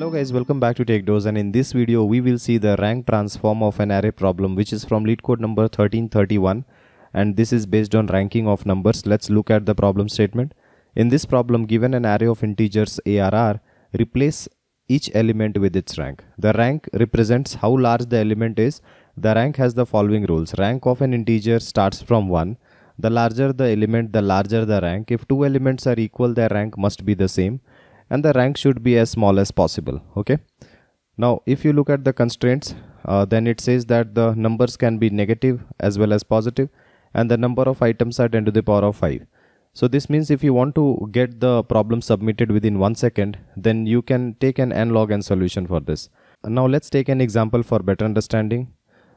Hello guys, welcome back to TechDose and in this video we will see the rank transform of an array problem which is from LeetCode number 1331 and this is based on ranking of numbers. Let's look at the problem statement. In this problem given an array of integers ARR, replace each element with its rank. The rank represents how large the element is. The rank has the following rules. Rank of an integer starts from 1. The larger the element, the larger the rank. If two elements are equal, their rank must be the same and the rank should be as small as possible okay? Now if you look at the constraints uh, then it says that the numbers can be negative as well as positive and the number of items are 10 to the power of 5 so this means if you want to get the problem submitted within one second then you can take an n log n solution for this. Now let's take an example for better understanding.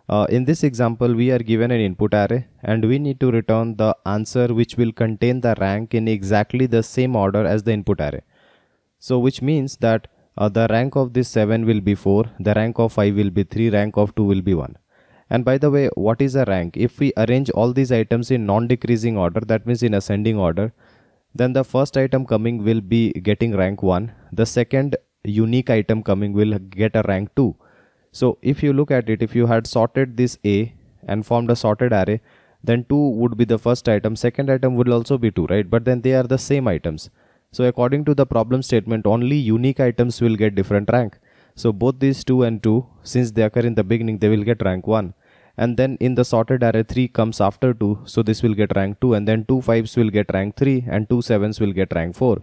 Uh, in this example we are given an input array and we need to return the answer which will contain the rank in exactly the same order as the input array so which means that uh, the rank of this 7 will be 4, the rank of 5 will be 3, rank of 2 will be 1. And by the way, what is a rank? If we arrange all these items in non-decreasing order, that means in ascending order, then the first item coming will be getting rank 1. The second unique item coming will get a rank 2. So if you look at it, if you had sorted this A and formed a sorted array, then 2 would be the first item, second item would also be 2, right? But then they are the same items. So according to the problem statement, only unique items will get different rank. So both these 2 and 2, since they occur in the beginning, they will get rank 1. And then in the sorted array 3 comes after 2, so this will get rank 2 and then 2 5s will get rank 3 and 2 7s will get rank 4.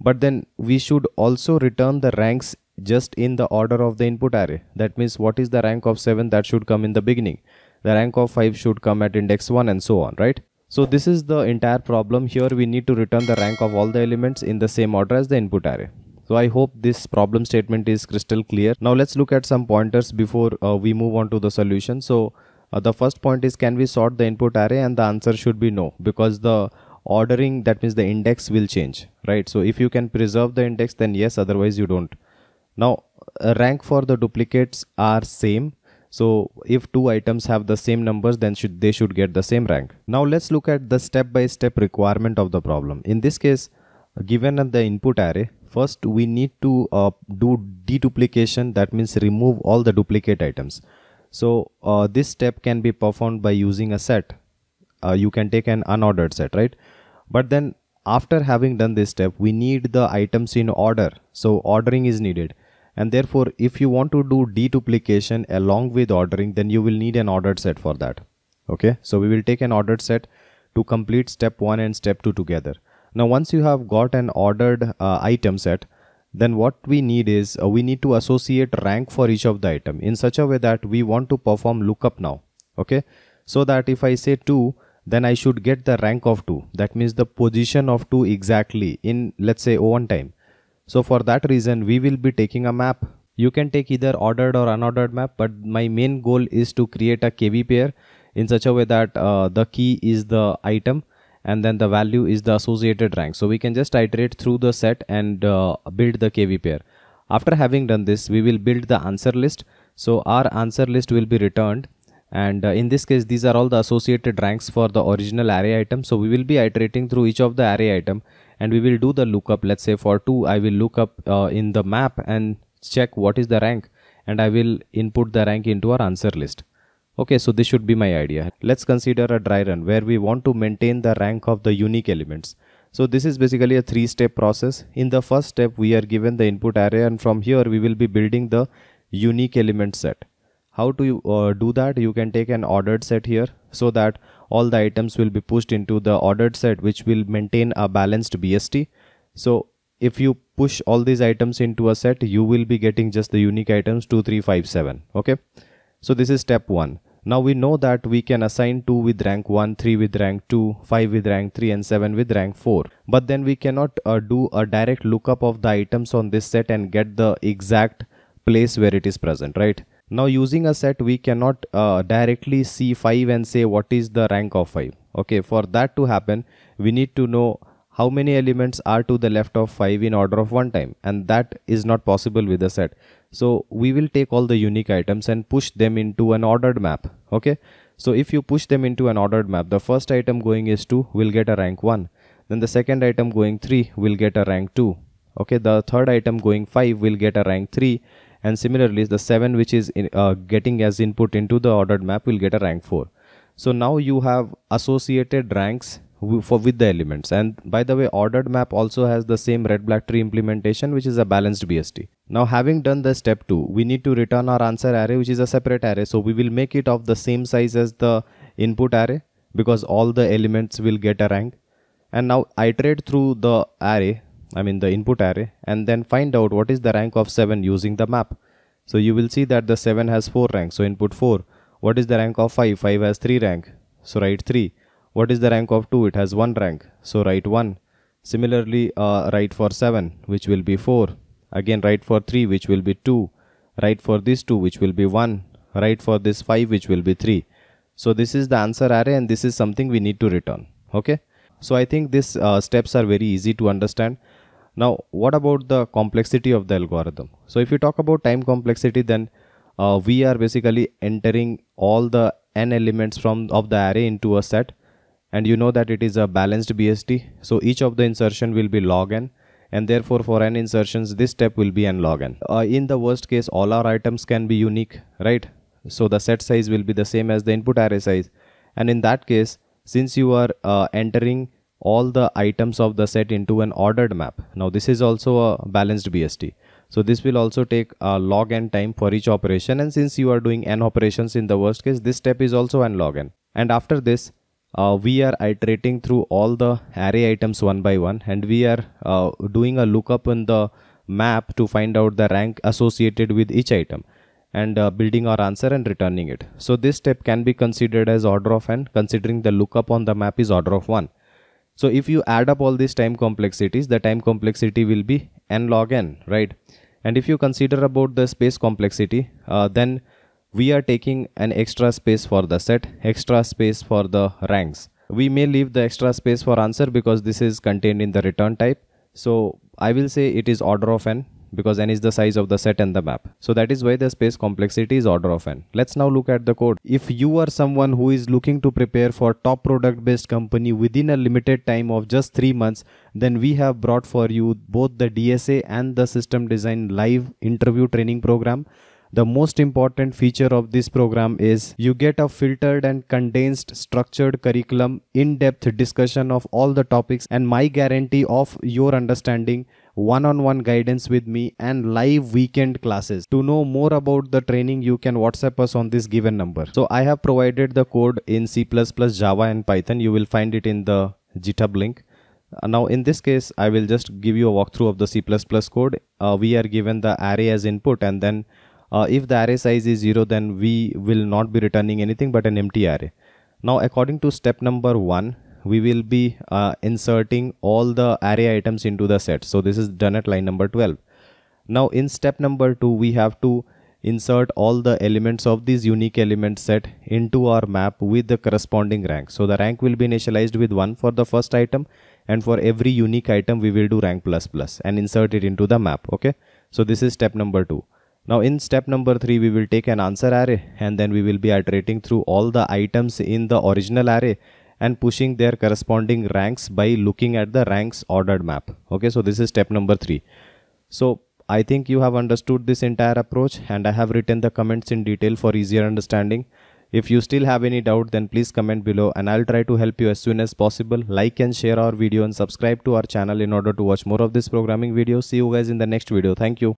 But then we should also return the ranks just in the order of the input array. That means what is the rank of 7 that should come in the beginning. The rank of 5 should come at index 1 and so on, right? So this is the entire problem. Here we need to return the rank of all the elements in the same order as the input array. So I hope this problem statement is crystal clear. Now let's look at some pointers before uh, we move on to the solution. So uh, the first point is can we sort the input array and the answer should be no because the ordering that means the index will change right so if you can preserve the index then yes otherwise you don't now rank for the duplicates are same so if two items have the same numbers, then should they should get the same rank. Now let's look at the step-by-step -step requirement of the problem. In this case, given the input array, first we need to uh, do deduplication. That means remove all the duplicate items. So uh, this step can be performed by using a set. Uh, you can take an unordered set, right? But then after having done this step, we need the items in order. So ordering is needed and therefore if you want to do deduplication along with ordering then you will need an ordered set for that. Okay? So we will take an ordered set to complete step 1 and step 2 together. Now once you have got an ordered uh, item set then what we need is uh, we need to associate rank for each of the item in such a way that we want to perform lookup now. Okay? So that if i say 2 then i should get the rank of 2 that means the position of 2 exactly in let's say o1 time so for that reason, we will be taking a map. You can take either ordered or unordered map, but my main goal is to create a KV pair in such a way that uh, the key is the item and then the value is the associated rank. So we can just iterate through the set and uh, build the KV pair. After having done this, we will build the answer list. So our answer list will be returned and uh, in this case these are all the associated ranks for the original array item so we will be iterating through each of the array item and we will do the lookup. Let's say for 2 I will look up uh, in the map and check what is the rank and I will input the rank into our answer list. Okay so this should be my idea. Let's consider a dry run where we want to maintain the rank of the unique elements. So this is basically a three step process. In the first step we are given the input array and from here we will be building the unique element set. How to uh, do that? You can take an ordered set here so that all the items will be pushed into the ordered set which will maintain a balanced BST. So if you push all these items into a set, you will be getting just the unique items 2, 3, 5, 7. Okay. So this is step 1. Now we know that we can assign 2 with rank 1, 3 with rank 2, 5 with rank 3 and 7 with rank 4. But then we cannot uh, do a direct lookup of the items on this set and get the exact place where it is present, right? Now using a set we cannot uh, directly see 5 and say what is the rank of 5. Okay, for that to happen we need to know how many elements are to the left of 5 in order of one time and that is not possible with a set. So we will take all the unique items and push them into an ordered map. Okay, so if you push them into an ordered map the first item going is 2 will get a rank 1 then the second item going 3 will get a rank 2 okay the third item going 5 will get a rank 3 and similarly the 7 which is in, uh, getting as input into the ordered map will get a rank 4 so now you have associated ranks for with the elements. And by the way ordered map also has the same red black tree implementation which is a balanced bst now having done the step 2 we need to return our answer array which is a separate array. So we will make it of the same size as the input array because all the elements will get a rank. And now iterate through the array I mean the input array and then find out what is the rank of 7 using the map so you will see that the 7 has 4 ranks so input 4 what is the rank of 5 5 has 3 rank so write 3 what is the rank of 2? It has 1 rank. So write 1. Similarly, uh, write for 7, which will be 4. Again, write for 3, which will be 2. Write for this 2, which will be 1. Write for this 5, which will be 3. So this is the answer array and this is something we need to return. Okay. So I think these uh, steps are very easy to understand. Now, what about the complexity of the algorithm? So if you talk about time complexity, then uh, we are basically entering all the n elements from of the array into a set. And you know that it is a balanced BST so each of the insertion will be log n. And therefore for n insertions this step will be n log n. Uh, in the worst case all our items can be unique right? So the set size will be the same as the input array size. And in that case since you are uh, entering all the items of the set into an ordered map. Now this is also a balanced BST so this will also take a log n time for each operation. And since you are doing n operations in the worst case this step is also n log n. And after this uh, we are iterating through all the array items one by one. And we are uh, doing a lookup in the map to find out the rank associated with each item and uh, building our answer and returning it. So this step can be considered as order of n considering the lookup on the map is order of 1. So if you add up all these time complexities, the time complexity will be n log n, right? And if you consider about the space complexity, uh, then we are taking an extra space for the set, extra space for the ranks. We may leave the extra space for answer because this is contained in the return type. So I will say it is order of n because n is the size of the set and the map. So that is why the space complexity is order of n. Let's now look at the code. If you are someone who is looking to prepare for top product based company within a limited time of just 3 months, then we have brought for you both the DSA and the system design live interview training program the most important feature of this program is you get a filtered and condensed structured curriculum, in-depth discussion of all the topics and my guarantee of your understanding one-on-one guidance with me and live weekend classes. To know more about the training, you can WhatsApp us on this given number. So I have provided the code in C++, Java and Python. You will find it in the GitHub link. Uh, now in this case, I will just give you a walkthrough of the C++ code. Uh, we are given the array as input and then uh, if the array size is 0 then we will not be returning anything but an empty array. Now according to step number 1 we will be uh, inserting all the array items into the set. So this is done at line number 12 now in step number 2 we have to insert all the elements of this unique element set into our map with the corresponding rank. So the rank will be initialized with 1 for the first item and for every unique item we will do rank plus plus and insert it into the map. Okay? So this is step number 2 now in step number 3 we will take an answer array and then we will be iterating through all the items in the original array and pushing their corresponding ranks by looking at the ranks ordered map. Okay, so this is step number 3. So I think you have understood this entire approach and I have written the comments in detail for easier understanding. If you still have any doubt then please comment below and I'll try to help you as soon as possible. Like and share our video and subscribe to our channel in order to watch more of this programming video. See you guys in the next video. Thank you.